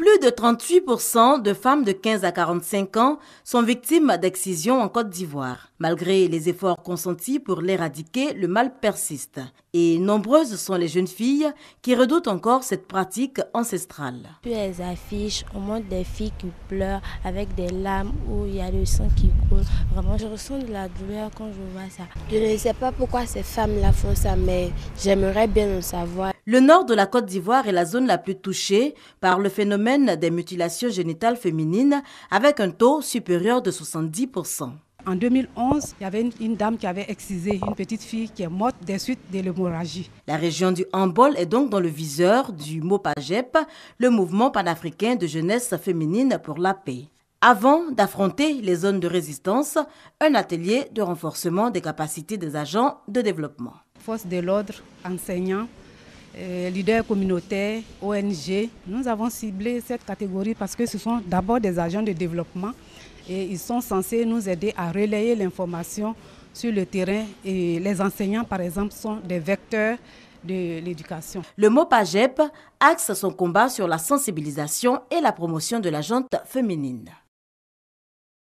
Plus de 38% de femmes de 15 à 45 ans sont victimes d'excision en Côte d'Ivoire. Malgré les efforts consentis pour l'éradiquer, le mal persiste. Et nombreuses sont les jeunes filles qui redoutent encore cette pratique ancestrale. Sur les affiches, on montre des filles qui pleurent avec des larmes où il y a le sang qui coule. Vraiment, je ressens de la douleur quand je vois ça. Je ne sais pas pourquoi ces femmes-là font ça, mais j'aimerais bien le savoir. Le nord de la Côte d'Ivoire est la zone la plus touchée par le phénomène des mutilations génitales féminines avec un taux supérieur de 70%. En 2011, il y avait une, dame qui avait excisé une petite fille qui est morte des suites de l'hémorragie. La région du Hambol est donc dans le viseur du MOPAGEP, le mouvement panafricain de jeunesse féminine pour la paix. Avant d'affronter les zones de résistance, un atelier de renforcement des capacités des agents de développement. Force de l'ordre, enseignants, euh, leaders communautaires, ONG. Nous avons ciblé cette catégorie parce que ce sont d'abord des agents de développement et ils sont censés nous aider à relayer l'information sur le terrain les enseignants, par exemple, sont des vecteurs de l'éducation. Le mot PAGEP axe son combat sur la sensibilisation et la promotion de la jante féminine.